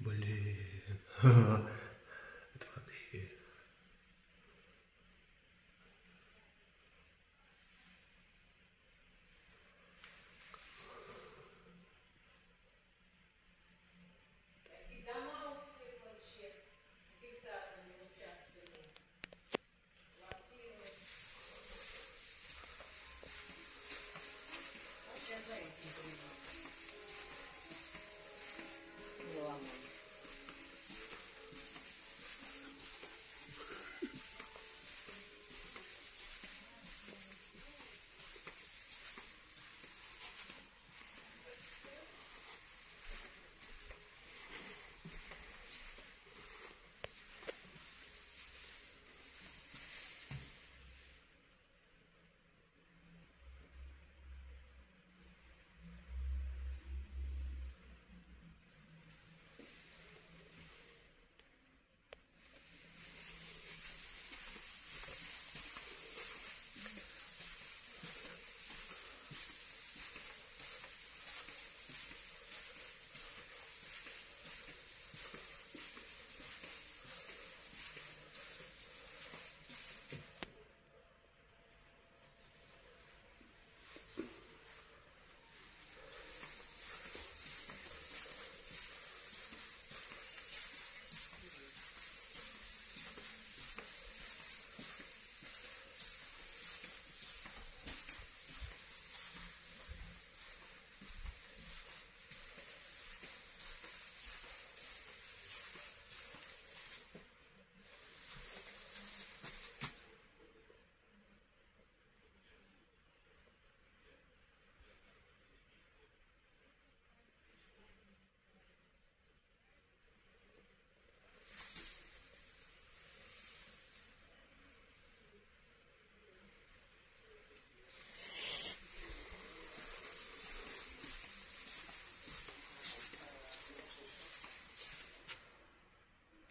Блин.